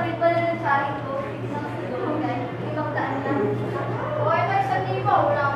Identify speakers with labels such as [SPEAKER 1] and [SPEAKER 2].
[SPEAKER 1] kapatid pala ng tsahin ko. Isang sudo, guys. Limang daan lang. O, ay may isang libo. Wala